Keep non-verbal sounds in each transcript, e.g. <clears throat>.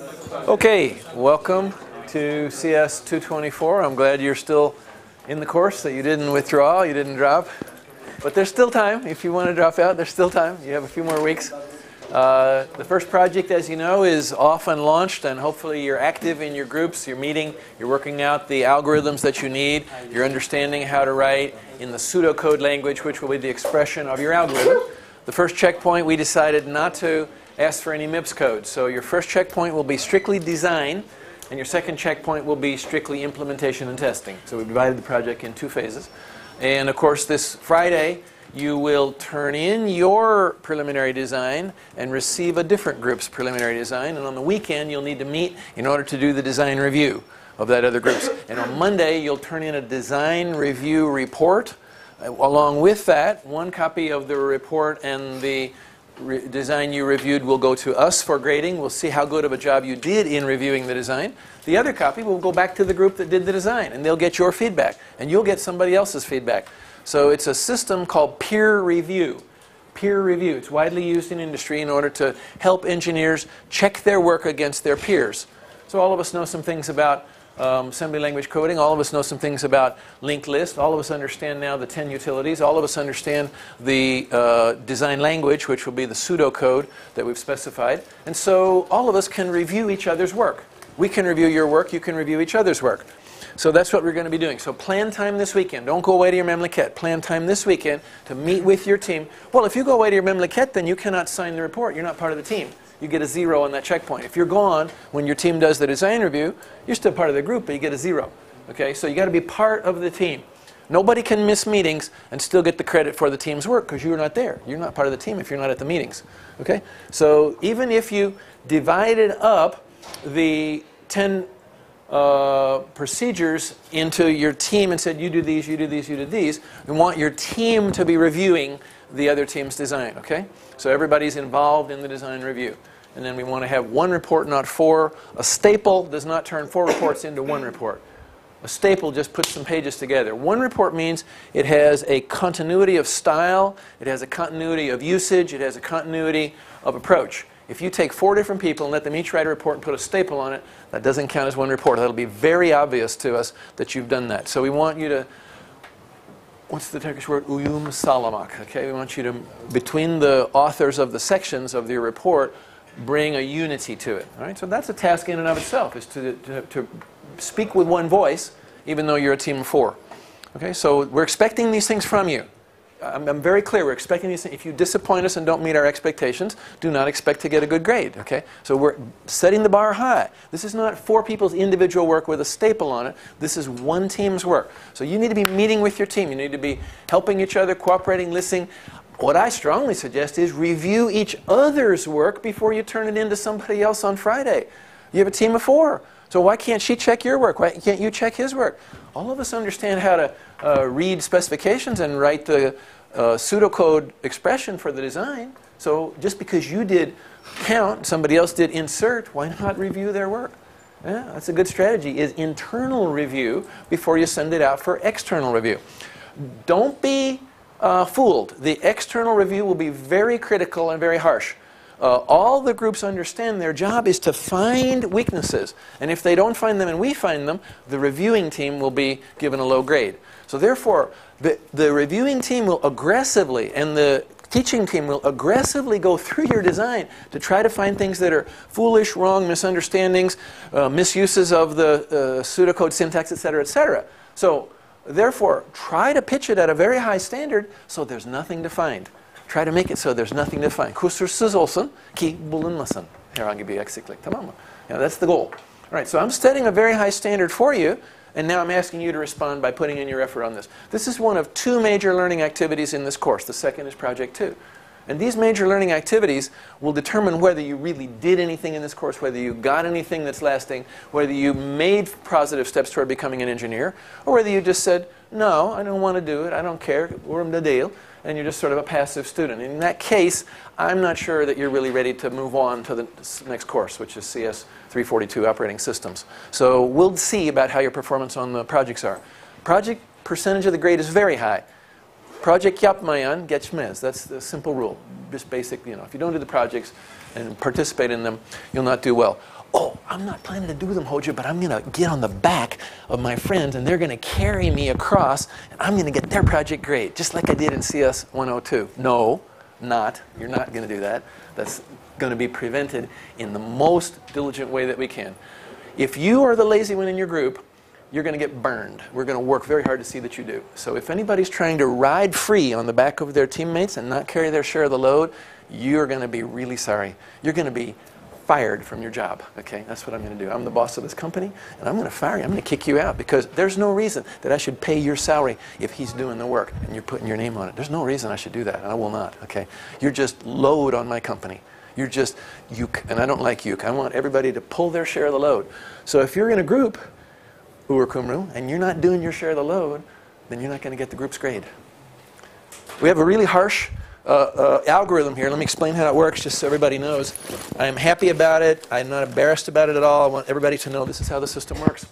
Okay, welcome to CS 224. I'm glad you're still in the course, that you didn't withdraw, you didn't drop. But there's still time. If you want to drop out, there's still time. You have a few more weeks. Uh, the first project, as you know, is off and launched, and hopefully you're active in your groups, you're meeting, you're working out the algorithms that you need, you're understanding how to write in the pseudocode language, which will be the expression of your algorithm. The first checkpoint, we decided not to ask for any MIPS code. So your first checkpoint will be strictly design, and your second checkpoint will be strictly implementation and testing. So we divided the project in two phases. And of course, this Friday, you will turn in your preliminary design and receive a different group's preliminary design. And on the weekend, you'll need to meet in order to do the design review of that other group's. And on Monday, you'll turn in a design review report. Uh, along with that, one copy of the report and the design you reviewed will go to us for grading. We'll see how good of a job you did in reviewing the design. The other copy will go back to the group that did the design, and they'll get your feedback, and you'll get somebody else's feedback. So it's a system called peer review. Peer review. It's widely used in industry in order to help engineers check their work against their peers. So all of us know some things about um, assembly language coding. All of us know some things about linked list. All of us understand now the 10 utilities. All of us understand the uh, design language, which will be the pseudocode that we've specified. And so all of us can review each other's work. We can review your work. You can review each other's work. So that's what we're going to be doing. So plan time this weekend. Don't go away to your Memleket. Plan time this weekend to meet with your team. Well, if you go away to your Memleket, then you cannot sign the report. You're not part of the team. You get a zero on that checkpoint. If you're gone when your team does the design review, you're still part of the group, but you get a zero. Okay, so you got to be part of the team. Nobody can miss meetings and still get the credit for the team's work because you're not there. You're not part of the team if you're not at the meetings. Okay? So even if you divided up the 10 uh, procedures into your team and said, you do these, you do these, you do these. We want your team to be reviewing the other team's design, okay? So everybody's involved in the design review. And then we want to have one report, not four. A staple does not turn four reports into one report. A staple just puts some pages together. One report means it has a continuity of style, it has a continuity of usage, it has a continuity of approach. If you take four different people and let them each write a report and put a staple on it, that doesn't count as one report. That'll be very obvious to us that you've done that. So we want you to, what's the Turkish word? Uyum salamak. Okay, we want you to, between the authors of the sections of your report, bring a unity to it. All right, so that's a task in and of itself, is to, to, to speak with one voice, even though you're a team of four. Okay, so we're expecting these things from you. I'm, I'm, very clear. We're expecting these. If you disappoint us and don't meet our expectations, do not expect to get a good grade. Okay? So we're setting the bar high. This is not four people's individual work with a staple on it. This is one team's work. So you need to be meeting with your team. You need to be helping each other, cooperating, listening. What I strongly suggest is review each other's work before you turn it into somebody else on Friday. You have a team of four. So why can't she check your work? Why can't you check his work? All of us understand how to read specifications and write the uh, pseudocode expression for the design. So just because you did count, somebody else did insert, why not review their work? Yeah, that's a good strategy, is internal review before you send it out for external review. Don't be uh, fooled. The external review will be very critical and very harsh. Uh, all the groups understand their job is to find weaknesses. And if they don't find them and we find them, the reviewing team will be given a low grade. So therefore, the, the reviewing team will aggressively, and the teaching team will aggressively go through your design to try to find things that are foolish, wrong, misunderstandings, uh, misuses of the uh, pseudocode syntax, etc., etc. So therefore, try to pitch it at a very high standard so there's nothing to find. Try to make it so there's nothing to find. Kusursuz olsun ki bulunmasın. Herhangi bir eksiklik. Tamam mı? That's the goal. All right, so I'm setting a very high standard for you, and now I'm asking you to respond by putting in your effort on this. This is one of two major learning activities in this course. The second is Project 2. And these major learning activities will determine whether you really did anything in this course, whether you got anything that's lasting, whether you made positive steps toward becoming an engineer, or whether you just said, no, I don't want to do it, I don't care, we're in the deal, and you're just sort of a passive student. In that case, I'm not sure that you're really ready to move on to the next course, which is CS 342 Operating Systems. So we'll see about how your performance on the projects are. Project percentage of the grade is very high. Project yapmayan geçmez. That's the simple rule. Just basic, you know, if you don't do the projects and participate in them, you'll not do well. Oh, I'm not planning to do them, Hoja, but I'm going to get on the back of my friends and they're going to carry me across and I'm going to get their project grade, just like I did in CS 102. No, not. You're not going to do that. That's going to be prevented in the most diligent way that we can. If you are the lazy one in your group, you're going to get burned. We're going to work very hard to see that you do. So if anybody's trying to ride free on the back of their teammates and not carry their share of the load, you're going to be really sorry. You're going to be fired from your job. Okay, that's what I'm going to do. I'm the boss of this company, and I'm going to fire you. I'm going to kick you out because there's no reason that I should pay your salary if he's doing the work and you're putting your name on it. There's no reason I should do that, and I will not. Okay, you're just load on my company. You're just uke, and I don't like uke. I want everybody to pull their share of the load. So if you're in a group, Ur Kumru, and you're not doing your share of the load, then you're not going to get the group's grade. We have a really harsh uh, uh, algorithm here. Let me explain how it works just so everybody knows. I'm happy about it. I'm not embarrassed about it at all. I want everybody to know this is how the system works.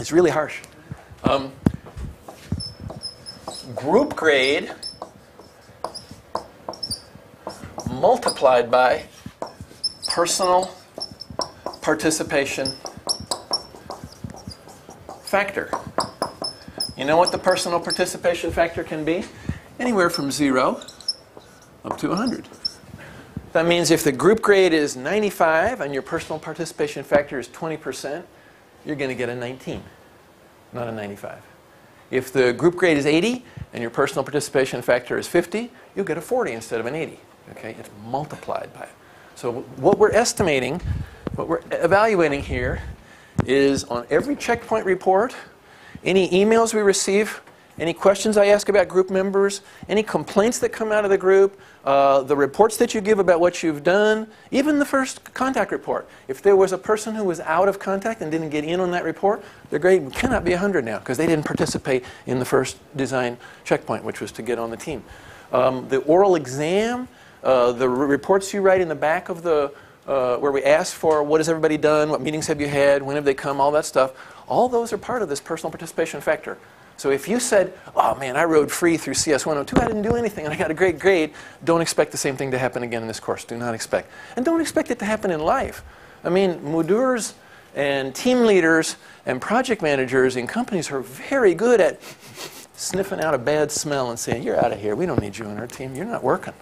It's really harsh. Um, group grade multiplied by personal participation factor. You know what the personal participation factor can be? Anywhere from 0 up to 100. That means if the group grade is 95 and your personal participation factor is 20%, you're going to get a 19, not a 95. If the group grade is 80 and your personal participation factor is 50, you'll get a 40 instead of an 80. Okay, it's multiplied by it. So what we're estimating, what we're evaluating here is on every checkpoint report, any emails we receive, any questions I ask about group members, any complaints that come out of the group, uh, the reports that you give about what you've done, even the first contact report. If there was a person who was out of contact and didn't get in on that report, their grade cannot be 100 now because they didn't participate in the first design checkpoint, which was to get on the team. Um, the oral exam, uh, the reports you write in the back of the uh, where we ask for what has everybody done, what meetings have you had, when have they come, all that stuff. All those are part of this personal participation factor. So if you said, oh man, I rode free through CS 102, I didn't do anything and I got a great grade, don't expect the same thing to happen again in this course. Do not expect. And don't expect it to happen in life. I mean, mudurs and team leaders and project managers in companies are very good at sniffing out a bad smell and saying, you're out of here. We don't need you on our team. You're not working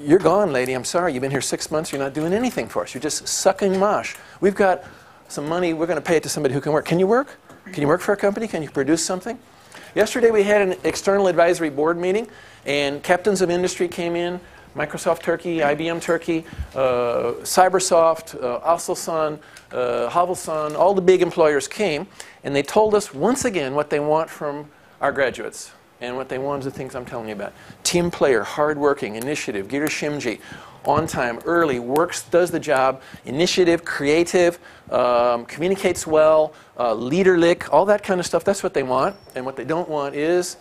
you're gone, lady. I'm sorry. You've been here six months. You're not doing anything for us. You're just sucking mosh. We've got some money. We're going to pay it to somebody who can work. Can you work? Can you work for a company? Can you produce something? Yesterday we had an external advisory board meeting, and captains of industry came in. Microsoft Turkey, IBM Turkey, uh, Cybersoft, uh, Aselsan, uh, Havelsan, all the big employers came, and they told us once again what they want from our graduates. And what they want is the things I'm telling you about. Team player, hardworking, initiative, girishimji, on time, early, works, does the job, initiative, creative, um, communicates well, uh, leaderlich, all that kind of stuff. That's what they want. And what they don't want is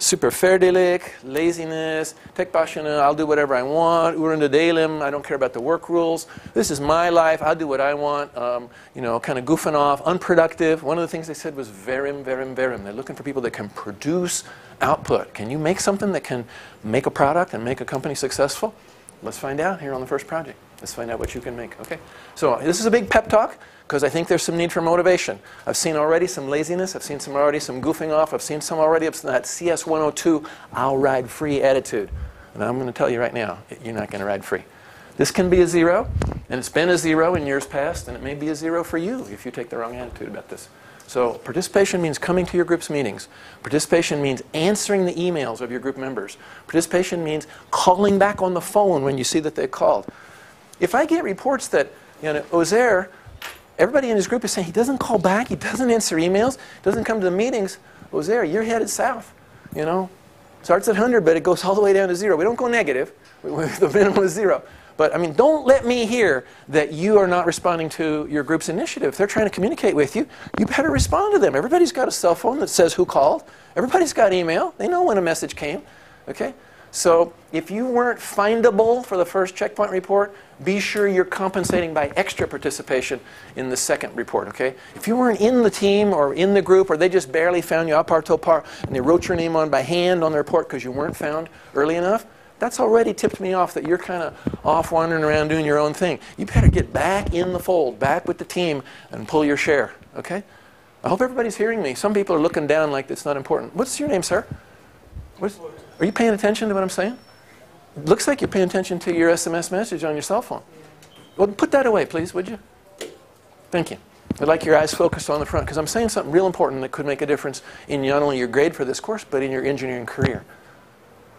superferdilich, laziness, tekbashana, I'll do whatever I want, urandadelim, I don't care about the work rules. This is my life, I'll do what I want, um, you know, kind of goofing off, unproductive. One of the things they said was verim, verim, verim. They're looking for people that can produce output. Can you make something that can make a product and make a company successful? Let's find out here on the first project. Let's find out what you can make, okay? So uh, this is a big pep talk because I think there's some need for motivation. I've seen already some laziness. I've seen some already some goofing off. I've seen some already of that CS 102, I'll ride free attitude. And I'm going to tell you right now, you're not going to ride free. This can be a zero, and it's been a zero in years past, and it may be a zero for you if you take the wrong attitude about this. So participation means coming to your group's meetings. Participation means answering the emails of your group members. Participation means calling back on the phone when you see that they called. If I get reports that, you know, Ozair, everybody in his group is saying he doesn't call back, he doesn't answer emails, doesn't come to the meetings, Ozair, you're headed south. You know, starts at 100, but it goes all the way down to zero. We don't go negative. <laughs> the minimum is zero. But I mean, don't let me hear that you are not responding to your group's initiative. If they're trying to communicate with you, you better respond to them. Everybody's got a cell phone that says who called. Everybody's got email. They know when a message came. Okay? So if you weren't findable for the first checkpoint report, be sure you're compensating by extra participation in the second report, okay? If you weren't in the team or in the group or they just barely found you ah, apar topar and they wrote your name on by hand on the report because you weren't found early enough, that's already tipped me off that you're kind of off wandering around doing your own thing. You better get back in the fold, back with the team, and pull your share, okay? I hope everybody's hearing me. Some people are looking down like it's not important. What's your name, sir? What's, are you paying attention to what I'm saying? Looks like you're paying attention to your SMS message on your cell phone. Well, put that away, please, would you? Thank you. I'd like your eyes focused on the front because I'm saying something real important that could make a difference in not only your grade for this course, but in your engineering career.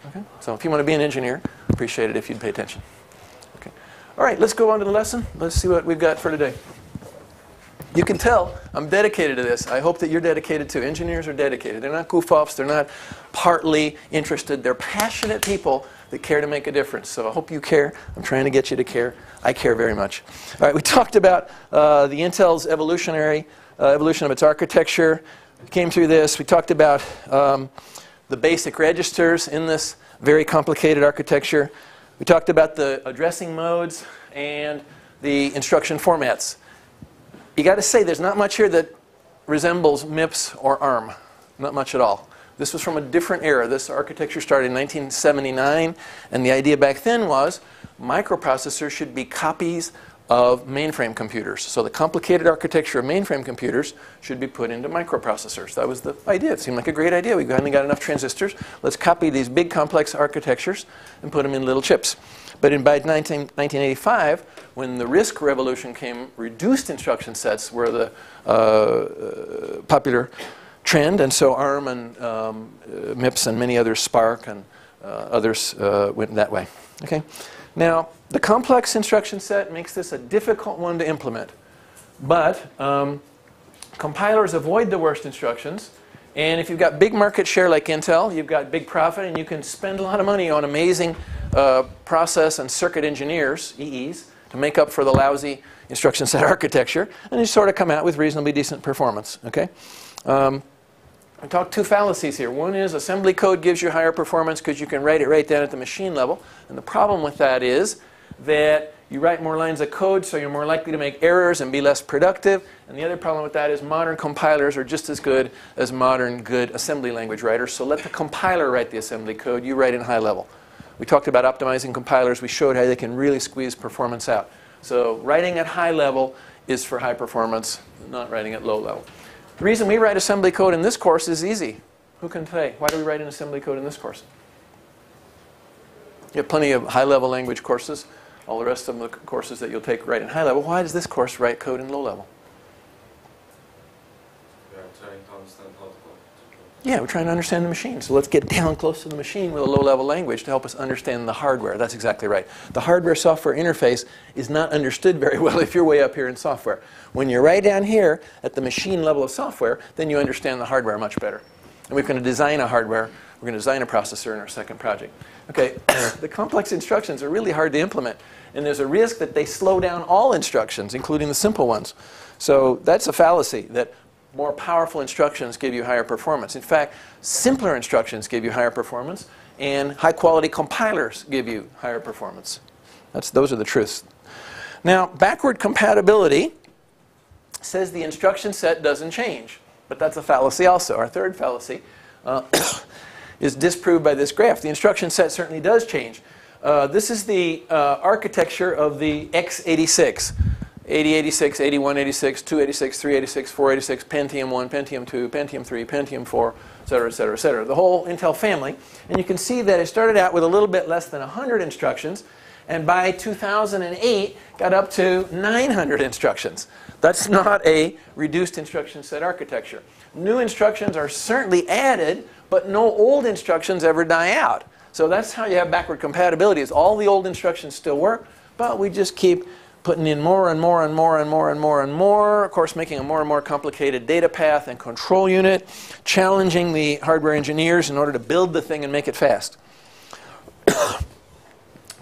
Okay? So if you want to be an engineer, appreciate it if you'd pay attention. Okay. All right, let's go on to the lesson. Let's see what we've got for today. You can tell I'm dedicated to this. I hope that you're dedicated too. Engineers are dedicated. They're not goof-offs. They're not partly interested. They're passionate people that care to make a difference. So I hope you care. I'm trying to get you to care. I care very much. All right, we talked about uh, the Intel's evolutionary uh, evolution of its architecture. We came through this. We talked about um, the basic registers in this very complicated architecture. We talked about the addressing modes and the instruction formats. You got to say there's not much here that resembles MIPS or ARM. Not much at all. This was from a different era. This architecture started in 1979, and the idea back then was microprocessors should be copies of mainframe computers. So the complicated architecture of mainframe computers should be put into microprocessors. That was the idea. It seemed like a great idea. We finally got enough transistors. Let's copy these big complex architectures and put them in little chips. But in by 19, 1985, when the RISC revolution came, reduced instruction sets were the uh, uh, popular trend. And so ARM and um, uh, MIPS and many others, SPARC and uh, others uh, went that way. Okay? Now, the complex instruction set makes this a difficult one to implement. But um, compilers avoid the worst instructions. And if you've got big market share like Intel, you've got big profit, and you can spend a lot of money on amazing uh, process and circuit engineers, EEs, to make up for the lousy instruction set <laughs> architecture, and you sort of come out with reasonably decent performance. Okay? Um, I talked two fallacies here. One is assembly code gives you higher performance because you can write it right down at the machine level. And the problem with that is that you write more lines of code, so you're more likely to make errors and be less productive. And the other problem with that is modern compilers are just as good as modern good assembly language writers. So let the compiler write the assembly code. You write in high level. We talked about optimizing compilers. We showed how they can really squeeze performance out. So writing at high level is for high performance, not writing at low level. The reason we write assembly code in this course is easy. Who can say? Why do we write an assembly code in this course? You have plenty of high-level language courses. All the rest of the courses that you'll take write in high level. Why does this course write code in low level? Yeah, we're trying to understand the machine. So let's get down close to the machine with a low-level language to help us understand the hardware. That's exactly right. The hardware-software interface is not understood very well <laughs> if you're way up here in software. When you're right down here at the machine level of software, then you understand the hardware much better. And we're going to design a hardware. We're going to design a processor in our second project. Okay, <coughs> the complex instructions are really hard to implement. And there's a risk that they slow down all instructions, including the simple ones. So that's a fallacy that more powerful instructions give you higher performance. In fact, simpler instructions give you higher performance, and high quality compilers give you higher performance. That's, those are the truths. Now, backward compatibility says the instruction set doesn't change, but that's a fallacy also. Our third fallacy uh, <coughs> is disproved by this graph. The instruction set certainly does change. Uh, this is the uh, architecture of the x86. 8086, 8186, 286, 386, 486, Pentium 1, Pentium 2, Pentium 3, Pentium 4, et cetera, et cetera, et cetera. The whole Intel family. And you can see that it started out with a little bit less than 100 instructions, and by 2008 got up to 900 instructions. That's not a reduced instruction set architecture. New instructions are certainly added, but no old instructions ever die out. So that's how you have backward compatibility is all the old instructions still work, but we just keep putting in more and more and more and more and more and more, of course making a more and more complicated data path and control unit, challenging the hardware engineers in order to build the thing and make it fast. <coughs>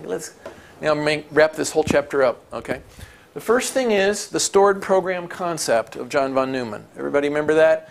Let's now make, wrap this whole chapter up, okay? The first thing is the stored program concept of John von Neumann. Everybody remember that?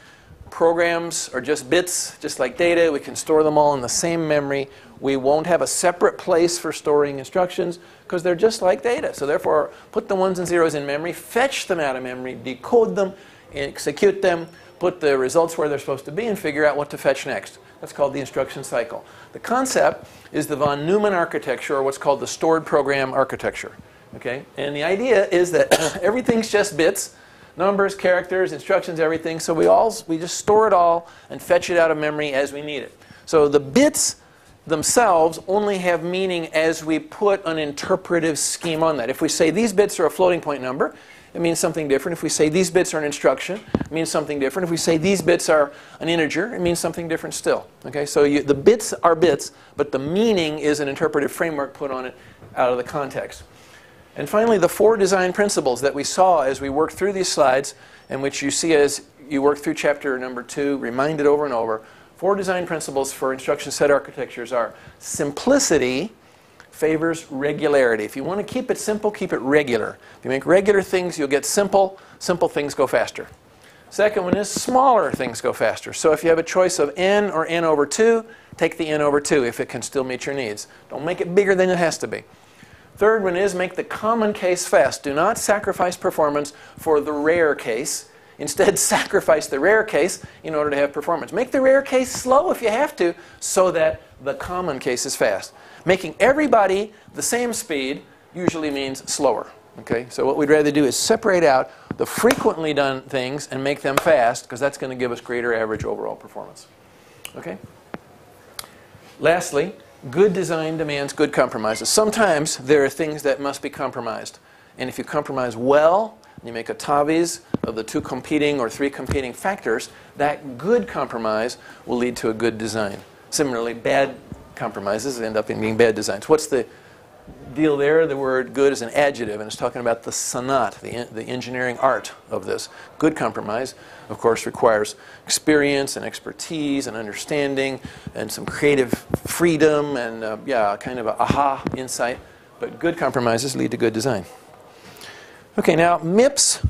Programs are just bits, just like data. We can store them all in the same memory. We won't have a separate place for storing instructions because they're just like data. So therefore, put the ones and zeros in memory, fetch them out of memory, decode them, execute them, put the results where they're supposed to be, and figure out what to fetch next. That's called the instruction cycle. The concept is the von Neumann architecture, or what's called the stored program architecture. Okay? And the idea is that <coughs> everything's just bits, numbers, characters, instructions, everything. So we all we just store it all and fetch it out of memory as we need it. So the bits themselves only have meaning as we put an interpretive scheme on that. If we say these bits are a floating point number, it means something different. If we say these bits are an instruction, it means something different. If we say these bits are an integer, it means something different still. Okay, so you, the bits are bits, but the meaning is an interpretive framework put on it out of the context. And finally, the four design principles that we saw as we worked through these slides, and which you see as you work through chapter number two, reminded over and over. Four design principles for instruction set architectures are simplicity, favors regularity. If you want to keep it simple, keep it regular. If you make regular things, you'll get simple. Simple things go faster. Second one is smaller things go faster. So if you have a choice of n or n over 2, take the n over 2 if it can still meet your needs. Don't make it bigger than it has to be. Third one is make the common case fast. Do not sacrifice performance for the rare case. Instead, <laughs> sacrifice the rare case in order to have performance. Make the rare case slow if you have to so that the common case is fast. Making everybody the same speed usually means slower. Okay? So what we'd rather do is separate out the frequently done things and make them fast because that's going to give us greater average overall performance. Okay? Lastly, good design demands good compromises. Sometimes there are things that must be compromised. And if you compromise well, you make a TAVIS of the two competing or three competing factors, that good compromise will lead to a good design. Similarly, bad compromises end up in being bad designs. What's the deal there? The word good is an adjective, and it's talking about the sanat, the, the engineering art of this. Good compromise, of course, requires experience and expertise and understanding and some creative freedom and, uh, yeah, kind of a aha insight. But good compromises lead to good design. Okay, now MIPS,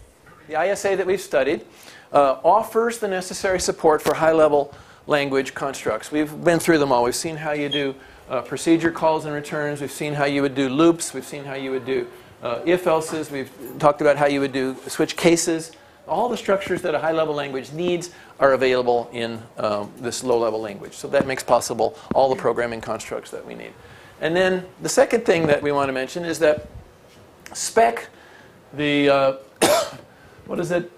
the ISA that we've studied, uh, offers the necessary support for high-level language constructs. We've been through them all. We've seen how you do uh, procedure calls and returns. We've seen how you would do loops. We've seen how you would do uh, if-elses. We've talked about how you would do switch cases. All the structures that a high-level language needs are available in um, this low-level language. So that makes possible all the programming constructs that we need. And then the second thing that we want to mention is that SPEC, the, uh, <coughs> what is it,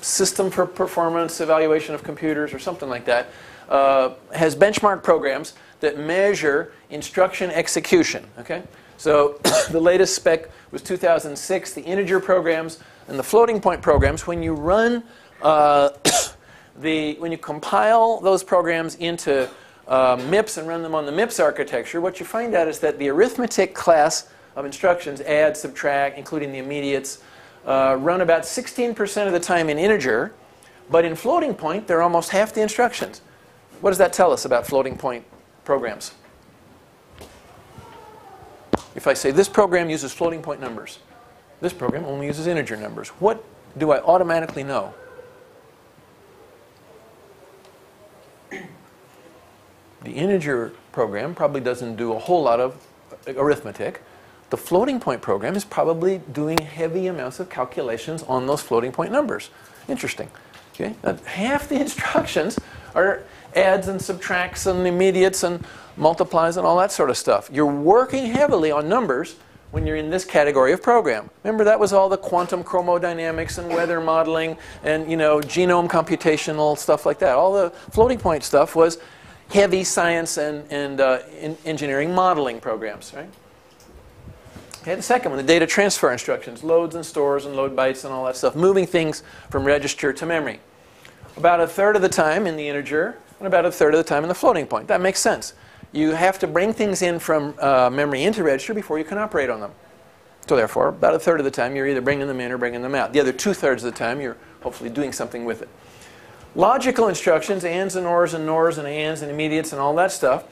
System for Performance Evaluation of Computers or something like that, uh, has benchmark programs that measure instruction execution. Okay, so <coughs> the latest SPEC was 2006. The integer programs and the floating point programs, when you run uh, <coughs> the when you compile those programs into uh, MIPS and run them on the MIPS architecture, what you find out is that the arithmetic class of instructions, add, subtract, including the immediates, uh, run about 16% of the time in integer, but in floating point, they're almost half the instructions. What does that tell us about floating point programs? If I say this program uses floating point numbers, this program only uses integer numbers, what do I automatically know? The integer program probably doesn't do a whole lot of arithmetic, the floating point program is probably doing heavy amounts of calculations on those floating point numbers. Interesting. Okay? Now, half the <laughs> instructions are adds and subtracts and immediates and multiplies and all that sort of stuff. You're working heavily on numbers when you're in this category of program. Remember that was all the quantum chromodynamics and weather modeling and you know genome computational stuff like that. All the floating point stuff was heavy science and, and uh, in engineering modeling programs, right? Okay, the second one, the data transfer instructions, loads and stores and load bytes and all that stuff, moving things from register to memory. About a third of the time in the integer and about a third of the time in the floating point. That makes sense. You have to bring things in from uh, memory into register before you can operate on them. So therefore, about a third of the time you're either bringing them in or bringing them out. The other two-thirds of the time you're hopefully doing something with it. Logical instructions, ands and ors and nors and ands and immediates and all that stuff,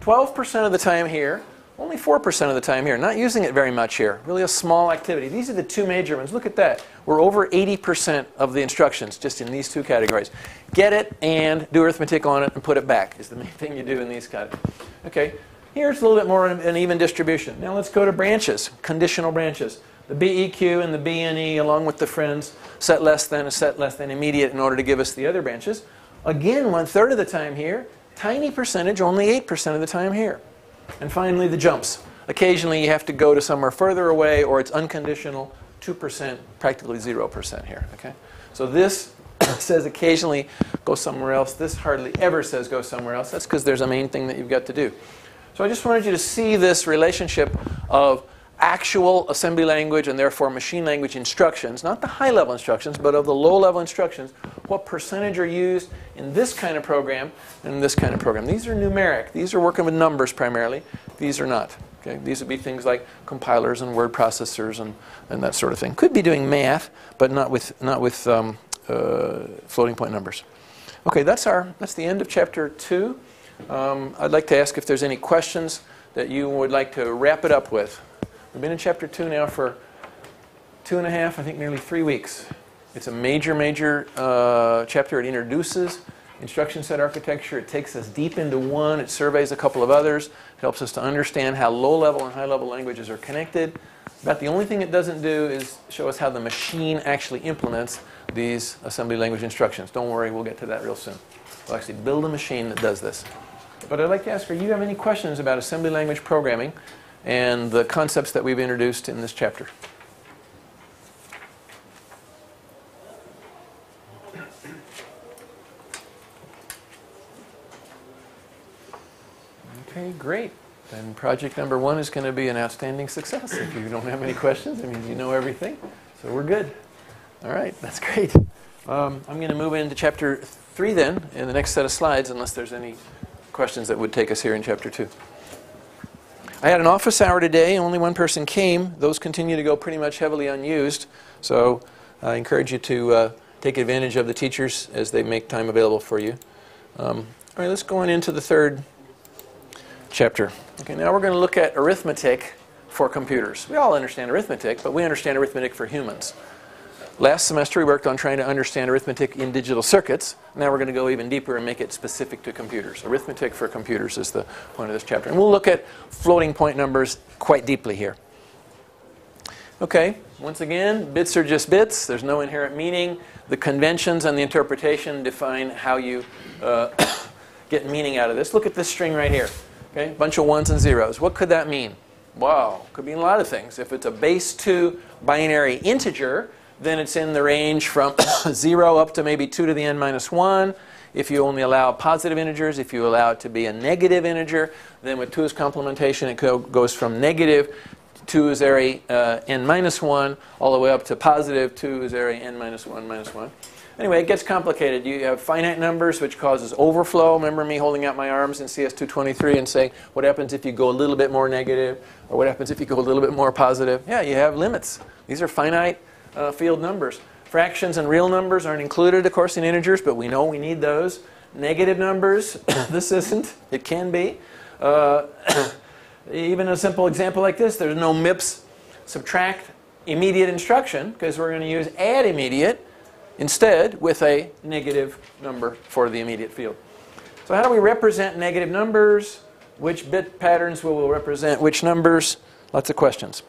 12% of the time here only 4% of the time here. Not using it very much here. Really a small activity. These are the two major ones. Look at that. We're over 80% of the instructions just in these two categories. Get it and do arithmetic on it and put it back is the main thing you do in these categories. Okay. Here's a little bit more an even distribution. Now let's go to branches, conditional branches. the BEQ and the BNE along with the friends, set less than, a set less than immediate in order to give us the other branches. Again, one third of the time here, tiny percentage, only 8% of the time here. And finally, the jumps. Occasionally, you have to go to somewhere further away, or it's unconditional, 2%, practically 0% here. Okay? So this <coughs> says occasionally go somewhere else. This hardly ever says go somewhere else. That's because there's a main thing that you've got to do. So I just wanted you to see this relationship of actual assembly language and therefore machine language instructions, not the high level instructions, but of the low level instructions, what percentage are used in this kind of program and in this kind of program. These are numeric. These are working with numbers primarily. These are not. Okay? These would be things like compilers and word processors and, and that sort of thing. Could be doing math, but not with, not with um, uh, floating point numbers. Okay, that's, our, that's the end of chapter 2. Um, I'd like to ask if there's any questions that you would like to wrap it up with. We've been in chapter 2 now for two and a half, I think nearly three weeks. It's a major, major uh, chapter. It introduces instruction set architecture. It takes us deep into one. It surveys a couple of others. It helps us to understand how low-level and high-level languages are connected. About the only thing it doesn't do is show us how the machine actually implements these assembly language instructions. Don't worry, we'll get to that real soon. We'll actually build a machine that does this. But I'd like to ask, are you have any questions about assembly language programming and the concepts that we've introduced in this chapter? Okay, great. Then project number one is going to be an outstanding success. If you don't have any questions, I mean, you know everything. So we're good. All right, that's great. Um, I'm going to move into chapter three then in the next set of slides, unless there's any questions that would take us here in chapter two. I had an office hour today. Only one person came. Those continue to go pretty much heavily unused. So I encourage you to uh, take advantage of the teachers as they make time available for you. Um, all right, let's go on into the third chapter. Okay, now we're going to look at arithmetic for computers. We all understand arithmetic, but we understand arithmetic for humans. Last semester we worked on trying to understand arithmetic in digital circuits. Now we're going to go even deeper and make it specific to computers. Arithmetic for computers is the point of this chapter. And we'll look at floating point numbers quite deeply here. Okay, once again, bits are just bits. There's no inherent meaning. The conventions and the interpretation define how you uh, <coughs> get meaning out of this. Look at this string right here. Okay, bunch of ones and zeros. What could that mean? Wow, could mean a lot of things. If it's a base 2 binary integer, then it's in the range from <coughs> 0 up to maybe 2 to the n minus 1. If you only allow positive integers, if you allow it to be a negative integer, then with 2's complementation, it goes from negative 2 is array uh, n minus 1 all the way up to positive 2 is array n minus 1 minus 1. Anyway, it gets complicated. You have finite numbers, which causes overflow. Remember me holding out my arms in CS223 and saying, what happens if you go a little bit more negative? Or what happens if you go a little bit more positive? Yeah, you have limits. These are finite uh, field numbers. Fractions and real numbers aren't included, of course, in integers, but we know we need those. Negative numbers, <coughs> this isn't. It can be. Uh, <coughs> even a simple example like this, there's no MIPS subtract immediate instruction because we're going to use add immediate instead with a negative number for the immediate field. So how do we represent negative numbers? Which bit patterns will we represent which numbers? Lots of questions.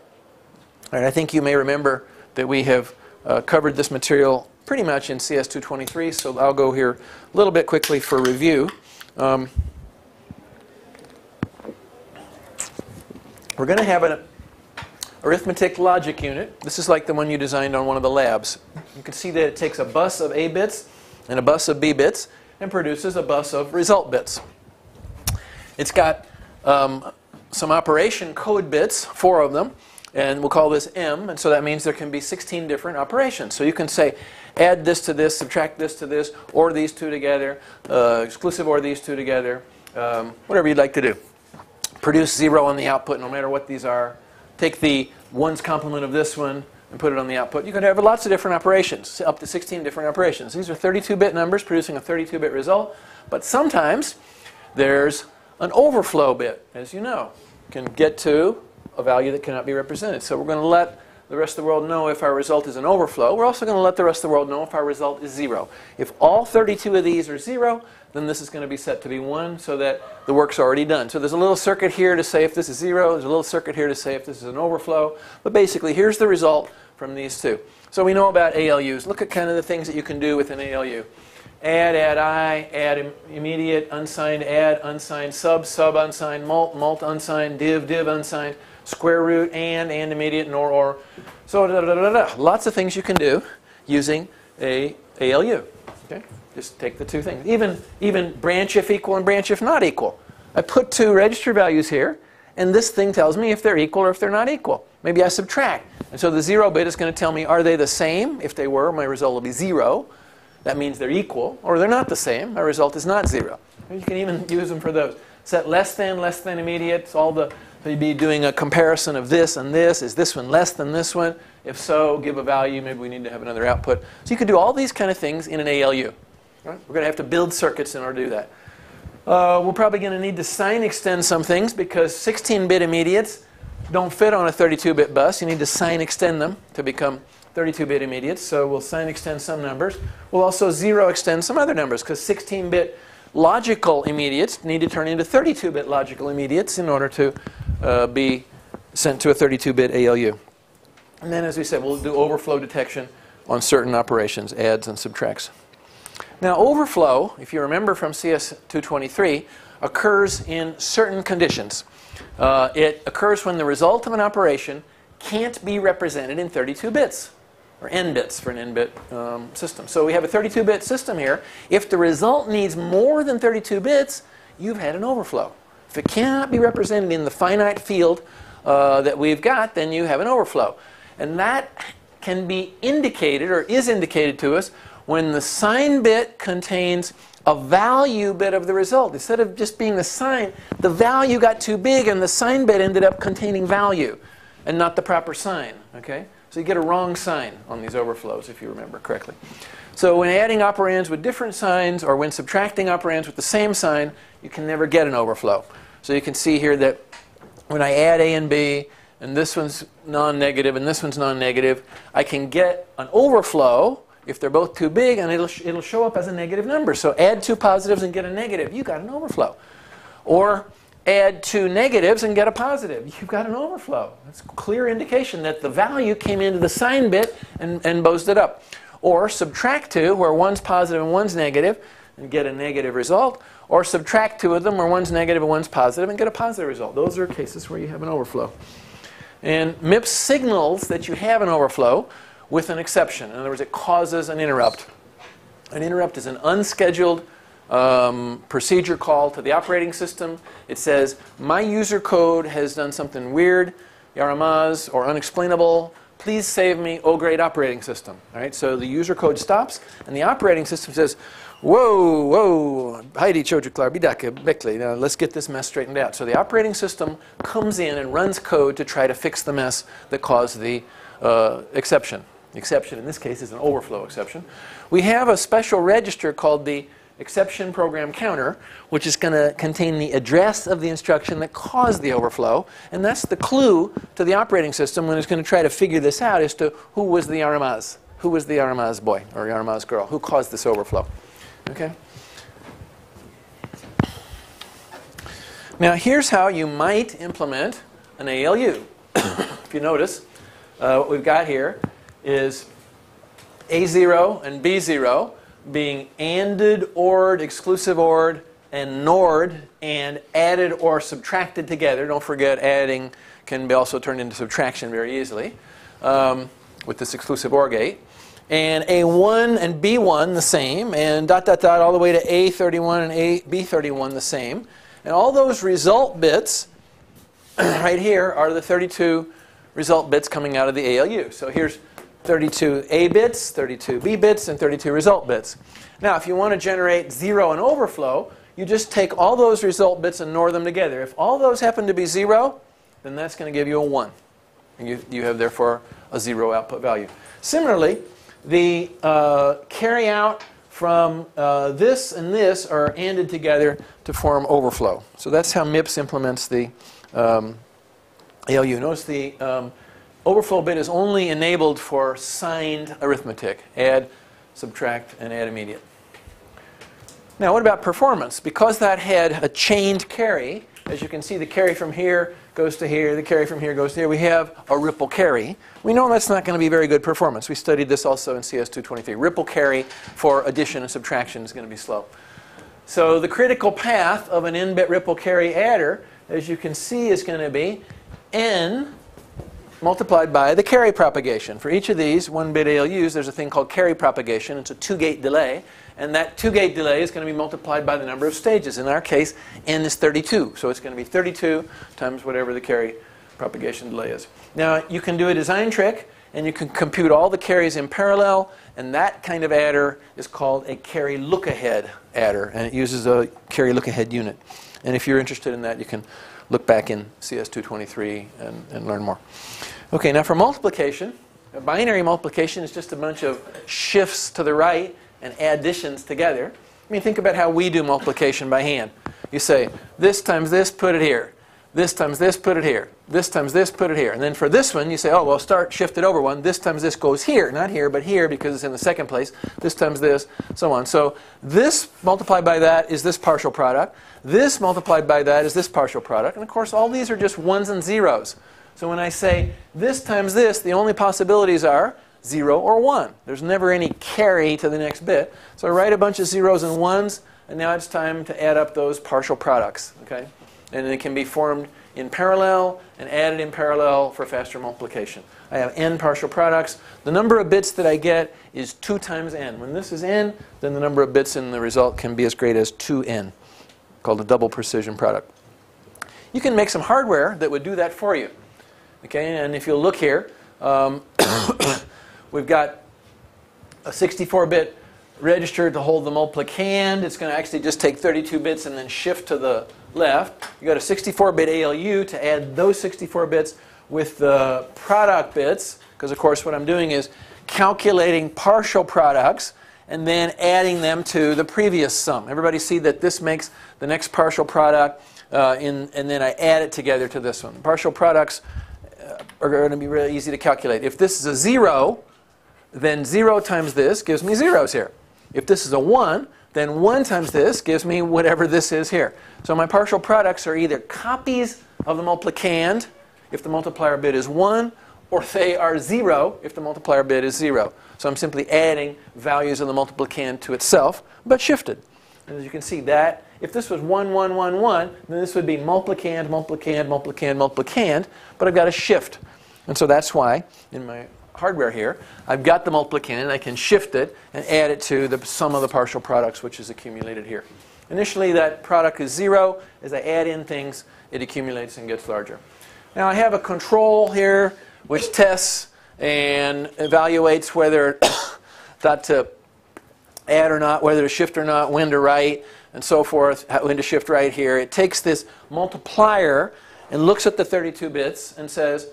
All right, I think you may remember that we have uh, covered this material pretty much in CS223, so I'll go here a little bit quickly for review. Um, we're going to have an arithmetic logic unit. This is like the one you designed on one of the labs. You can see that it takes a bus of A bits and a bus of B bits and produces a bus of result bits. It's got um, some operation code bits, four of them, and we'll call this M, and so that means there can be 16 different operations. So you can say add this to this, subtract this to this, or these two together, uh, exclusive or these two together, um, whatever you'd like to do. Produce zero on the output no matter what these are take the ones complement of this one and put it on the output. You could have lots of different operations, up to 16 different operations. These are 32-bit numbers producing a 32-bit result, but sometimes there's an overflow bit, as you know, You can get to a value that cannot be represented. So we're going to let the rest of the world know if our result is an overflow. We're also going to let the rest of the world know if our result is 0. If all 32 of these are 0, then this is going to be set to be 1 so that the work's already done. So there's a little circuit here to say if this is 0. There's a little circuit here to say if this is an overflow. But basically, here's the result from these two. So we know about ALUs. Look at kind of the things that you can do with an ALU. Add, add I, add Im immediate, unsigned, add, unsigned, sub, sub, unsigned, mult, mult, unsigned, div, div, unsigned, square root, and, and immediate, nor, or. So da, da, da, da, lots of things you can do using a ALU. Okay? Just take the two things. Even, even branch if equal and branch if not equal. I put two register values here, and this thing tells me if they're equal or if they're not equal. Maybe I subtract. And so the 0 bit is going to tell me, are they the same? If they were, my result will be 0. That means they're equal. Or they're not the same. My result is not 0. You can even use them for those. Set less than, less than immediate. all the, so you'd be doing a comparison of this and this. Is this one less than this one? If so, give a value. Maybe we need to have another output. So you could do all these kind of things in an ALU. Right? We're going to have to build circuits in order to do that. Uh, we're probably going to need to sign extend some things because 16-bit immediates don't fit on a 32-bit bus. You need to sign extend them to become 32-bit immediates. So we'll sign extend some numbers. We'll also zero extend some other numbers because 16-bit logical immediates need to turn into 32-bit logical immediates in order to uh, be sent to a 32-bit ALU. And then, as we said, we'll do overflow detection on certain operations, adds and subtracts. Now, overflow, if you remember from CS223, occurs in certain conditions. Uh, it occurs when the result of an operation can't be represented in 32 bits, or n bits for an n bit um, system. So we have a 32 bit system here. If the result needs more than 32 bits, you've had an overflow. If it cannot be represented in the finite field uh, that we've got, then you have an overflow. And that can be indicated or is indicated to us when the sign bit contains a value bit of the result. Instead of just being the sign, the value got too big and the sign bit ended up containing value and not the proper sign. Okay? So you get a wrong sign on these overflows if you remember correctly. So when adding operands with different signs or when subtracting operands with the same sign, you can never get an overflow. So you can see here that when I add A and B, and this one's non-negative and this one's non-negative, I can get an overflow if they're both too big, and it'll, sh it'll show up as a negative number. So add two positives and get a negative. You got an overflow. Or add two negatives and get a positive. You've got an overflow. That's a clear indication that the value came into the sign bit and, and boosted up. Or subtract two, where one's positive and one's negative, and get a negative result. Or subtract two of them, where one's negative and one's positive, and get a positive result. Those are cases where you have an overflow. And MIPS signals that you have an overflow with an exception. In other words, it causes an interrupt. An interrupt is an unscheduled um, procedure call to the operating system. It says, my user code has done something weird, yaramaz, or unexplainable. Please save me, oh great operating system. All right, so the user code stops, and the operating system says, whoa, whoa, Heidi Chojuklar, Bidaka, Beckley, now let's get this mess straightened out. So the operating system comes in and runs code to try to fix the mess that caused the uh, exception exception in this case is an overflow exception. We have a special register called the exception program counter, which is going to contain the address of the instruction that caused the overflow. And that's the clue to the operating system when it's going to try to figure this out as to who was the Yaramaz. Who was the Yaramaz boy or Yaramaz girl? Who caused this overflow? Okay? Now, here's how you might implement an ALU. <coughs> if you notice, uh, what we've got here is A0 and B0 being ANDed, ORed, exclusive ORed, and NORed, and added or subtracted together. Don't forget adding can be also turned into subtraction very easily um, with this exclusive OR gate. And A1 and B1 the same, and dot dot dot all the way to A31 and A, B31 the same. And all those result bits <clears throat> right here are the 32 result bits coming out of the ALU. So here's 32 A bits, 32 B bits, and 32 result bits. Now, if you want to generate zero and overflow, you just take all those result bits and NOR them together. If all those happen to be zero, then that's going to give you a 1. And you, you have, therefore, a zero output value. Similarly, the uh, carry out from uh, this and this are ANDed together to form overflow. So that's how MIPS implements the um, ALU. Notice the um, overflow bit is only enabled for signed arithmetic, add, subtract, and add immediate. Now what about performance? Because that had a chained carry, as you can see the carry from here goes to here, the carry from here goes to here, we have a ripple carry. We know that's not going to be very good performance. We studied this also in CS223. Ripple carry for addition and subtraction is going to be slow. So the critical path of an n-bit ripple carry adder, as you can see, is going to be n multiplied by the carry propagation. For each of these one-bit ALUs, there's a thing called carry propagation. It's a two-gate delay. And that two-gate delay is going to be multiplied by the number of stages. In our case, n is 32. So it's going to be 32 times whatever the carry propagation delay is. Now, you can do a design trick, and you can compute all the carries in parallel. And that kind of adder is called a carry look-ahead adder. And it uses a carry look-ahead unit. And if you're interested in that, you can look back in CS223 and, and learn more. Okay, now for multiplication, binary multiplication is just a bunch of shifts to the right and additions together. I mean, think about how we do multiplication by hand. You say, this times this, put it here. This times this, put it here. This times this, put it here. And then for this one, you say, oh, well, start, shift it over one. This times this goes here. Not here, but here because it's in the second place. This times this, so on. So this multiplied by that is this partial product. This multiplied by that is this partial product. And of course, all these are just ones and zeros. So when I say this times this, the only possibilities are 0 or 1. There's never any carry to the next bit. So I write a bunch of zeros and ones, and now it's time to add up those partial products. Okay? And it can be formed in parallel and added in parallel for faster multiplication. I have n partial products. The number of bits that I get is 2 times n. When this is n, then the number of bits in the result can be as great as 2n, called a double precision product. You can make some hardware that would do that for you. Okay, and if you'll look here, um, <coughs> We've got a 64-bit register to hold the multiplicand. It's going to actually just take 32 bits and then shift to the left. You've got a 64-bit ALU to add those 64 bits with the product bits, because of course what I'm doing is calculating partial products and then adding them to the previous sum. Everybody see that this makes the next partial product, uh, in, and then I add it together to this one. Partial products uh, are going to be really easy to calculate. If this is a 0, then 0 times this gives me zeros here. If this is a 1, then 1 times this gives me whatever this is here. So my partial products are either copies of the multiplicand if the multiplier bit is 1, or they are 0 if the multiplier bit is 0. So I'm simply adding values of the multiplicand to itself, but shifted. And as you can see, that if this was 1, 1, 1, 1, then this would be multiplicand, multiplicand, multiplicand, multiplicand, but I've got a shift. And so that's why in my hardware here. I've got the multiplicand. I can shift it and add it to the sum of the partial products, which is accumulated here. Initially, that product is 0. As I add in things, it accumulates and gets larger. Now, I have a control here which tests and evaluates whether <coughs> that to add or not, whether to shift or not, when to write, and so forth, when to shift right here. It takes this multiplier and looks at the 32 bits and says,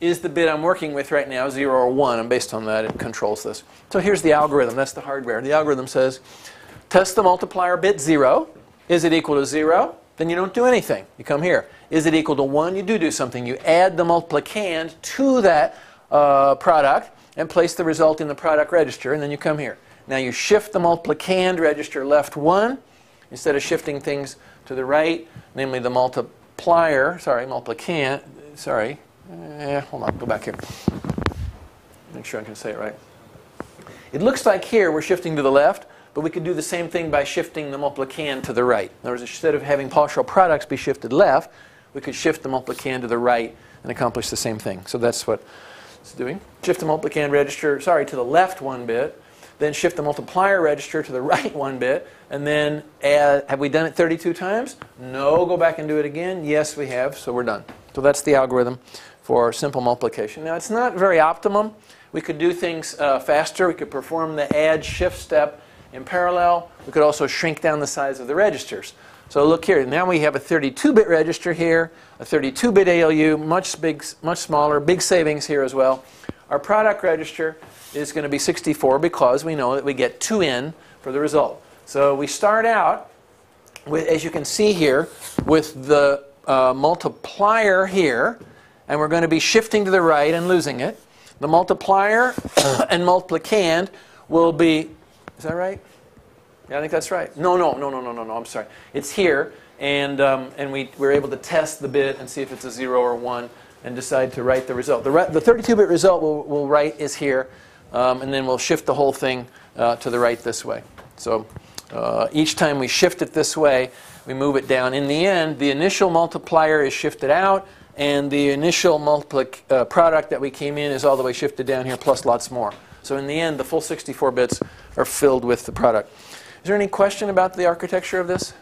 is the bit I'm working with right now 0 or 1? And based on that, it controls this. So here's the algorithm. That's the hardware. The algorithm says, test the multiplier bit 0. Is it equal to 0? Then you don't do anything. You come here. Is it equal to 1? You do do something. You add the multiplicand to that uh, product and place the result in the product register, and then you come here. Now you shift the multiplicand register left 1 instead of shifting things to the right, namely the multiplier, sorry, multiplicand, sorry, Eh, hold on, go back here. Make sure I can say it right. It looks like here we're shifting to the left, but we could do the same thing by shifting the multiplicand to the right. In other words, instead of having partial products be shifted left, we could shift the multiplicand to the right and accomplish the same thing. So that's what it's doing. Shift the multiplicand register, sorry, to the left one bit, then shift the multiplier register to the <laughs> right one bit, and then add, have we done it 32 times? No, go back and do it again. Yes, we have, so we're done. So that's the algorithm for simple multiplication. Now, it's not very optimum. We could do things uh, faster. We could perform the add shift step in parallel. We could also shrink down the size of the registers. So look here. Now we have a 32-bit register here, a 32-bit ALU, much big, much smaller, big savings here as well. Our product register is going to be 64 because we know that we get 2n for the result. So we start out, with, as you can see here, with the uh, multiplier here and we're going to be shifting to the right and losing it. The multiplier <coughs> and multiplicand will be, is that right? Yeah, I think that's right. No, no, no, no, no, no, no, I'm sorry. It's here, and, um, and we, we're able to test the bit and see if it's a 0 or 1 and decide to write the result. The, the 32-bit result we'll, we'll write is here, um, and then we'll shift the whole thing uh, to the right this way. So uh, each time we shift it this way, we move it down. In the end, the initial multiplier is shifted out, and the initial multiplic uh, product that we came in is all the way shifted down here, plus lots more. So in the end, the full 64 bits are filled with the product. Is there any question about the architecture of this?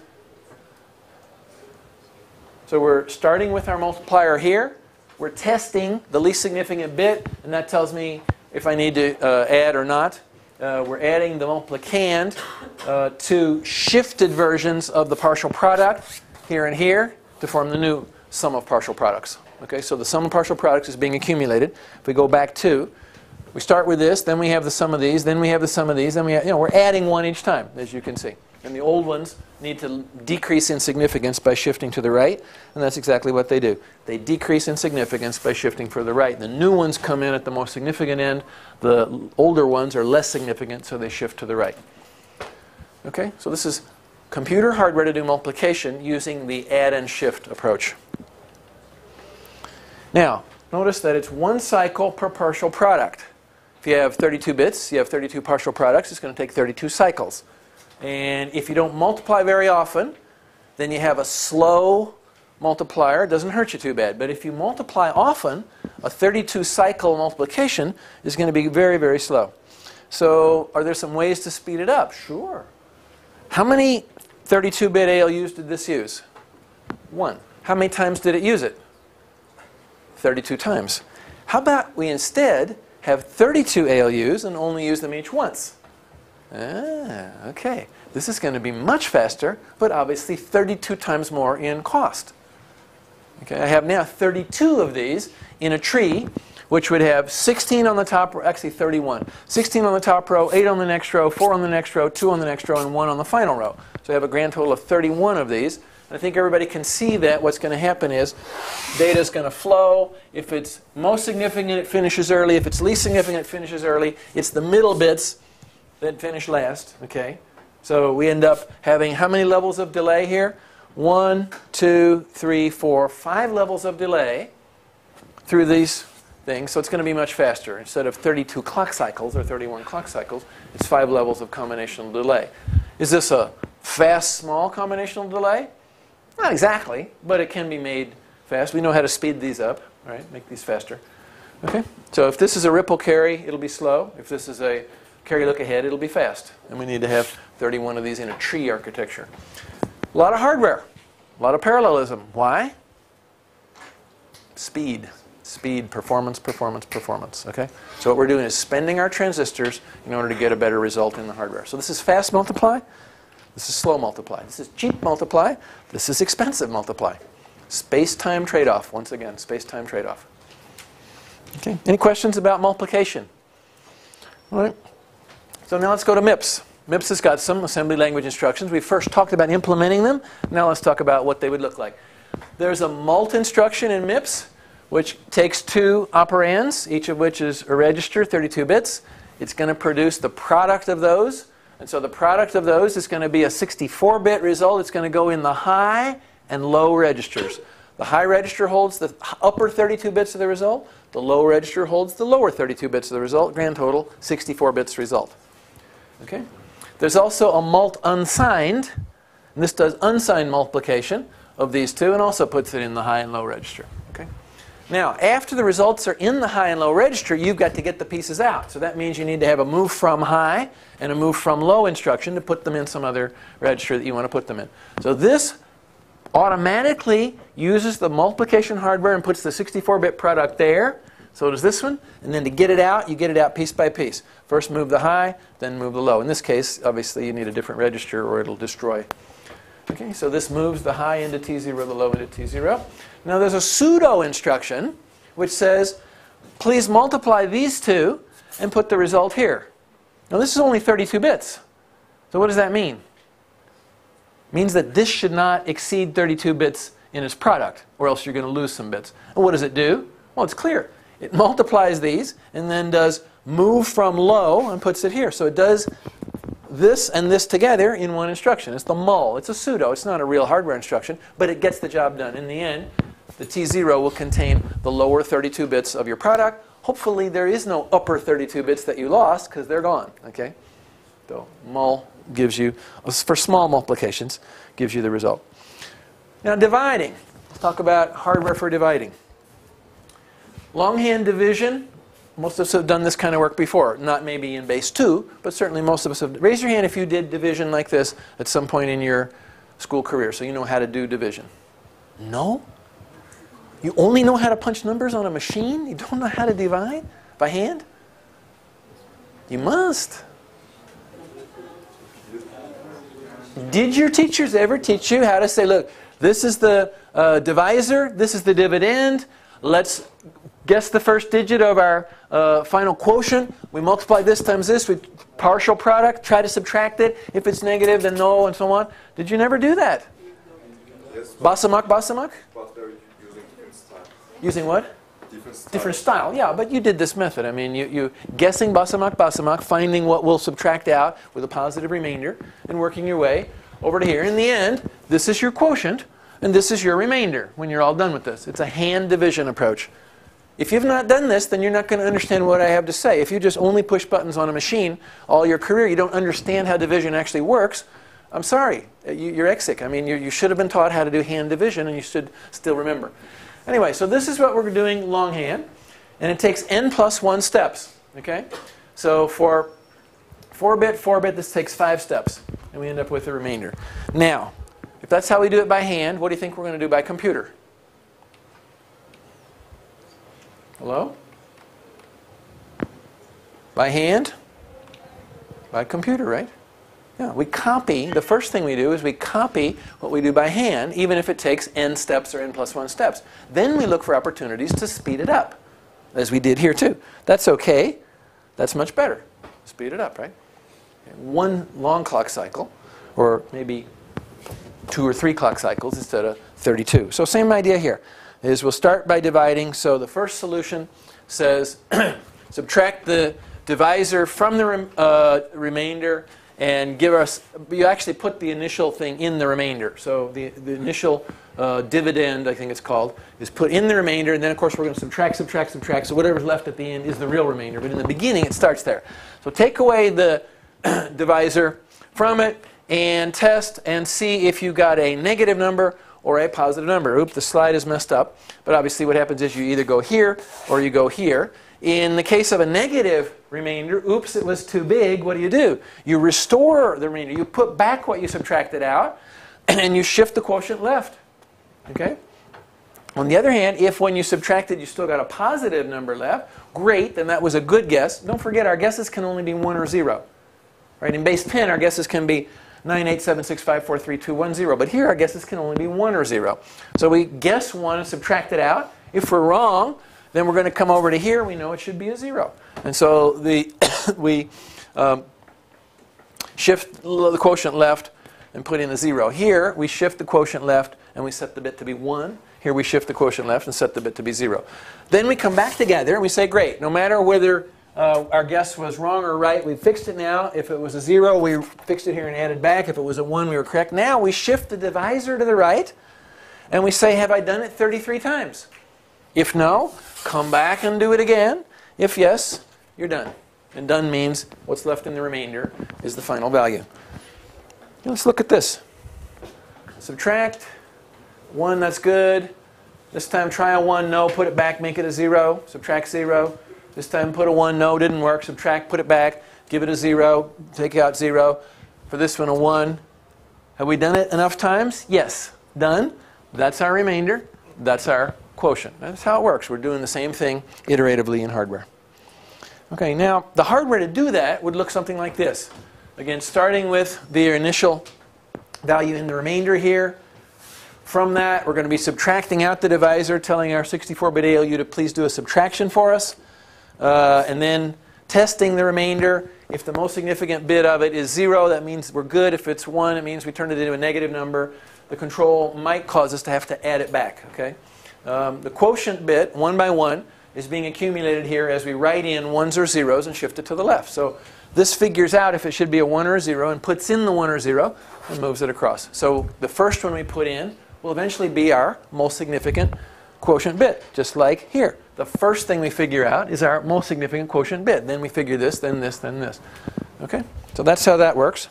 So we're starting with our multiplier here. We're testing the least significant bit, and that tells me if I need to uh, add or not. Uh, we're adding the multiplicand uh, to shifted versions of the partial product here and here to form the new sum of partial products. Okay, so the sum of partial products is being accumulated. If we go back to, we start with this, then we have the sum of these, then we have the sum of these, then we have, you know, we're adding one each time, as you can see. And the old ones need to decrease in significance by shifting to the right, and that's exactly what they do. They decrease in significance by shifting for the right. The new ones come in at the most significant end. The older ones are less significant, so they shift to the right. Okay, so this is computer hardware to do multiplication using the add and shift approach. Now, notice that it's one cycle per partial product. If you have 32 bits, you have 32 partial products, it's going to take 32 cycles. And if you don't multiply very often, then you have a slow multiplier. It doesn't hurt you too bad. But if you multiply often, a 32 cycle multiplication is going to be very, very slow. So are there some ways to speed it up? Sure. How many 32-bit ALUs did this use? One. How many times did it use it? 32 times. How about we instead have 32 ALUs and only use them each once? Ah, okay. This is going to be much faster, but obviously 32 times more in cost. Okay, I have now 32 of these in a tree, which would have 16 on the top row, actually 31. 16 on the top row, 8 on the next row, 4 on the next row, 2 on the next row, and 1 on the final row. So I have a grand total of 31 of these. I think everybody can see that what's going to happen is data is going to flow. If it's most significant, it finishes early. If it's least significant, it finishes early. It's the middle bits that finish last. Okay, so we end up having how many levels of delay here? One, two, three, four, five levels of delay through these things. So it's going to be much faster. Instead of 32 clock cycles or 31 clock cycles, it's five levels of combinational delay. Is this a fast, small combinational delay? Not exactly, but it can be made fast. We know how to speed these up, right? Make these faster. Okay? So if this is a ripple carry, it'll be slow. If this is a carry look ahead, it'll be fast. And we need to have 31 of these in a tree architecture. A lot of hardware, a lot of parallelism. Why? Speed. Speed, performance, performance, performance. Okay? So what we're doing is spending our transistors in order to get a better result in the hardware. So this is fast multiply. This is slow multiply. This is cheap multiply. This is expensive multiply. Space-time trade-off. Once again, space-time trade-off. Okay. Any questions about multiplication? All right. So now let's go to MIPS. MIPS has got some assembly language instructions. We first talked about implementing them. Now let's talk about what they would look like. There's a mult instruction in MIPS, which takes two operands, each of which is a register, 32 bits. It's going to produce the product of those. And so the product of those is going to be a 64-bit result. It's going to go in the high and low registers. The high register holds the upper 32 bits of the result. The low register holds the lower 32 bits of the result. Grand total, 64 bits result. Okay? There's also a mult unsigned. And this does unsigned multiplication of these two and also puts it in the high and low register. Now, after the results are in the high and low register, you've got to get the pieces out. So that means you need to have a move from high and a move from low instruction to put them in some other register that you want to put them in. So this automatically uses the multiplication hardware and puts the 64-bit product there. So does this one. And then to get it out, you get it out piece by piece. First move the high, then move the low. In this case, obviously, you need a different register or it'll destroy. Okay, so this moves the high into T0, the low into T0. Now there's a pseudo instruction which says, please multiply these two and put the result here. Now this is only 32 bits. So what does that mean? It means that this should not exceed 32 bits in its product, or else you're going to lose some bits. And what does it do? Well, it's clear. It multiplies these and then does move from low and puts it here. So it does this and this together in one instruction. It's the mul. It's a pseudo. It's not a real hardware instruction, but it gets the job done. In the end, the T0 will contain the lower 32 bits of your product. Hopefully there is no upper 32 bits that you lost because they're gone. Okay? So mul gives you, for small multiplications, gives you the result. Now dividing. Let's talk about hardware for dividing. Longhand division, most of us have done this kind of work before. Not maybe in base 2, but certainly most of us have. Raise your hand if you did division like this at some point in your school career, so you know how to do division. No? You only know how to punch numbers on a machine? You don't know how to divide by hand? You must. Did your teachers ever teach you how to say, look, this is the uh, divisor, this is the dividend, let's guess the first digit of our uh, final quotient. We multiply this times this with partial product, try to subtract it. If it's negative, then no, and so on. Did you never do that? Yes, Basamak, basamak? using. Using what? Different style. Different style, yeah, but you did this method. I mean, you, you guessing basamak, basamak, finding what will subtract out with a positive remainder, and working your way over to here. In the end, this is your quotient, and this is your remainder when you're all done with this. It's a hand division approach. If you've not done this, then you're not going to understand what I have to say. If you just only push buttons on a machine all your career, you don't understand how division actually works, I'm sorry, Uh, you, you're exic. I mean, you, you should have been taught how to do hand division, and you should still remember. Anyway, so this is what we're doing longhand, and it takes n plus 1 steps. Okay? So for 4-bit, 4-bit, this takes 5 steps, and we end up with the remainder. Now, if that's how we do it by hand, what do you think we're going to do by computer? Hello? By hand? By computer, right? Yeah, we copy, the first thing we do is we copy what we do by hand, even if it takes n steps or n plus 1 steps. Then we look for opportunities to speed it up, as we did here too. That's okay. That's much better. Speed it up, right? One long clock cycle, or maybe two or three clock cycles instead of 32. So same idea here, is we'll start by dividing. So the first solution says <clears throat> subtract the divisor from the rem- uh, remainder and give us, you actually put the initial thing in the remainder. So the, the initial uh, dividend, I think it's called, is put in the remainder, and then of course we're going to subtract, subtract, subtract, so whatever's left at the end is the real remainder. But in the beginning, it starts there. So take away the <clears throat> divisor from it and test and see if you got a negative number or a positive number. Oop, the slide is messed up. But obviously what happens is you either go here or you go here. In the case of a negative remainder, oops, it was too big, what do you do? You restore the remainder. You put back what you subtracted out, <clears throat> and then you shift the quotient left. Okay? On the other hand, if when you subtracted you still got a positive number left, great, then that was a good guess. Don't forget, our guesses can only be 1 or 0. Right? In base 10, our guesses can be 987654321, but here our guesses can only be 1 or 0. So we guess 1 and subtract it out. If we're wrong, then we're going to come over to here. We know it should be a 0. And so the <coughs> we um, shift the quotient left and put in a 0. Here, we shift the quotient left and we set the bit to be 1. Here we shift the quotient left and set the bit to be 0. Then we come back together and we say, great, no matter whether uh, our guess was wrong or right, we fixed it now. If it was a 0, we fixed it here and added back. If it was a 1, we were correct. Now we shift the divisor to the right and we say, have I done it 33 times? If no, come back and do it again. If yes, you're done. And done means what's left in the remainder is the final value. Now let's look at this. Subtract. 1, that's good. This time try a 1, no, put it back, make it a 0. Subtract 0. This time put a 1, no, didn't work. Subtract, put it back, give it a 0, take out 0. For this one, a 1. Have we done it enough times? Yes. Done. That's our remainder. That's our quotient. That's how it works. We're doing the same thing iteratively in hardware. Okay, now the hardware to do that would look something like this. Again, starting with the initial value in the remainder here. From that, we're going to be subtracting out the divisor, telling our 64-bit ALU to please do a subtraction for us. Uh, and then testing the remainder. If the most significant bit of it is 0, that means we're good. If it's 1, it means we turned it into a negative number. The control might cause us to have to add it back. Okay? um, the quotient bit, one by one, is being accumulated here as we write in ones or zeros and shift it to the left. So this figures out if it should be a 1 or a 0 and puts in the 1 or 0 and moves it across. So the first one we put in will eventually be our most significant quotient bit, just like here. The first thing we figure out is our most significant quotient bit. Then we figure this, then this, then this. Okay? So that's how that works.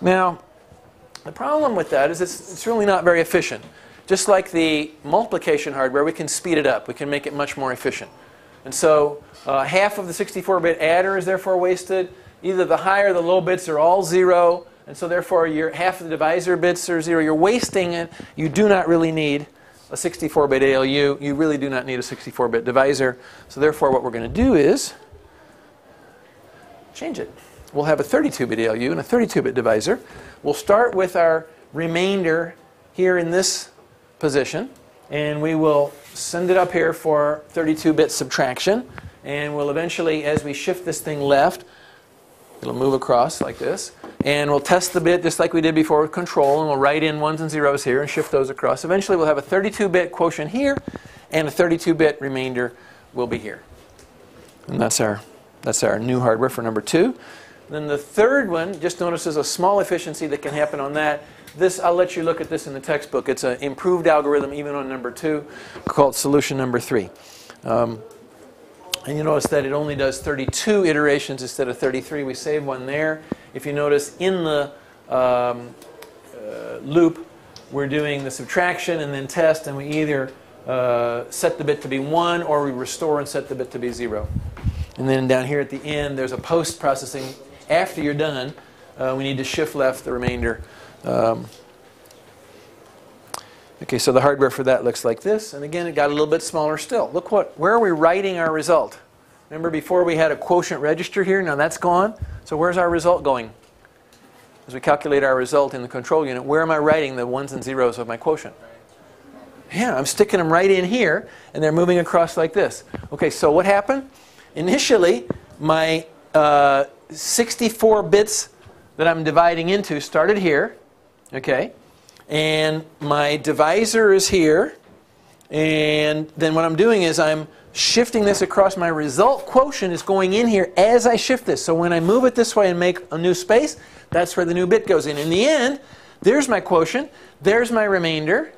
Now, the problem with that is it's, it's really not very efficient. Just like the multiplication hardware, we can speed it up. We can make it much more efficient. And so uh, half of the 64-bit adder is therefore wasted. Either the high or the low bits are all zero. And so therefore, your, half of the divisor bits are zero. You're wasting it. You do not really need a 64-bit ALU. You really do not need a 64-bit divisor. So therefore, what we're going to do is change it. We'll have a 32-bit ALU and a 32-bit divisor. We'll start with our remainder here in this position, and we will send it up here for 32-bit subtraction. And we'll eventually, as we shift this thing left, it'll move across like this. And we'll test the bit just like we did before with control, and we'll write in ones and zeros here and shift those across. Eventually, we'll have a 32-bit quotient here, and a 32-bit remainder will be here. And that's our, that's our new hardware for number two. Then the third one, just notice there's a small efficiency that can happen on that. This, I'll let you look at this in the textbook. It's an improved algorithm even on number two called solution number three. Um, and you notice that it only does 32 iterations instead of 33. We save one there. If you notice in the um, uh, loop, we're doing the subtraction and then test, and we either uh, set the bit to be 1 or we restore and set the bit to be 0. And then down here at the end, there's a post processing. After you're done, uh, we need to shift left the remainder. Um, okay, so the hardware for that looks like this. And again, it got a little bit smaller still. Look what, where are we writing our result? Remember before we had a quotient register here? Now that's gone. So where's our result going? As we calculate our result in the control unit, where am I writing the ones and zeros of my quotient? Yeah, I'm sticking them right in here, and they're moving across like this. Okay, so what happened? Initially, my uh, 64 bits that I'm dividing into started here, okay? And my divisor is here, and then what I'm doing is I'm shifting this across my result quotient is going in here as I shift this. So when I move it this way and make a new space, that's where the new bit goes in. In the end, there's my quotient, there's my remainder,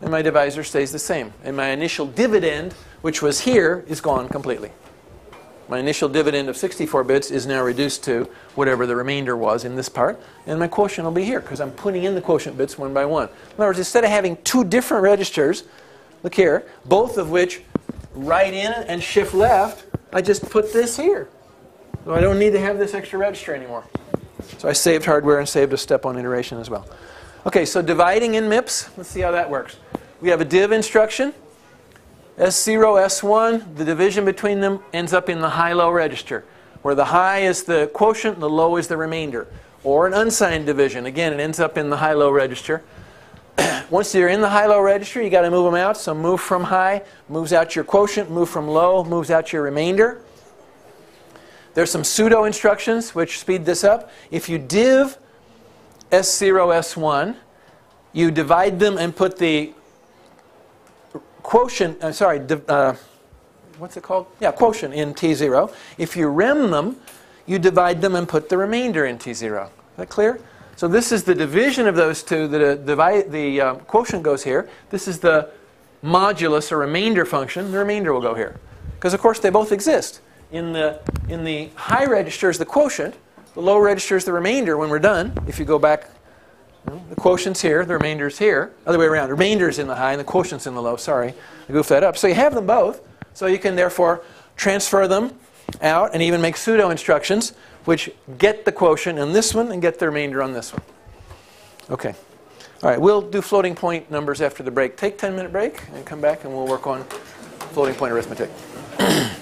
and my divisor stays the same. And my initial dividend, which was here, is gone completely. My initial dividend of 64 bits is now reduced to whatever the remainder was in this part, and my quotient will be here because I'm putting in the quotient bits one by one. In other words, instead of having two different registers, look here, both of which write in and shift left, I just put this here. So I don't need to have this extra register anymore. So I saved hardware and saved a step on iteration as well. Okay, so dividing in MIPS, let's see how that works. We have a div instruction. S0, S1, the division between them ends up in the high-low register, where the high is the quotient and the low is the remainder. Or an unsigned division. Again, it ends up in the high-low register. <clears throat> Once you're in the high-low register, you got to move them out. So move from high, moves out your quotient. Move from low, moves out your remainder. There's some pseudo instructions which speed this up. If you div S0, S1, you divide them and put the quotient, uh, sorry, uh, what's it called? Yeah, quotient in T0. If you rem them, you divide them and put the remainder in T0. Is that clear? So this is the division of those two. The, divide, the uh, quotient goes here. This is the modulus or remainder function. The remainder will go here. Because, of course, they both exist. In the, in the high register is the quotient. The low register is the remainder when we're done. If you go back, the quotient's here, the remainder's here. Other way around. The remainder's in the high and the quotient's in the low. Sorry, I goofed that up. So you have them both. So you can, therefore, transfer them out and even make pseudo instructions which get the quotient in this one and get the remainder on this one. Okay. All right, we'll do floating point numbers after the break. Take 10 minute break and come back and we'll work on floating point arithmetic. <clears throat>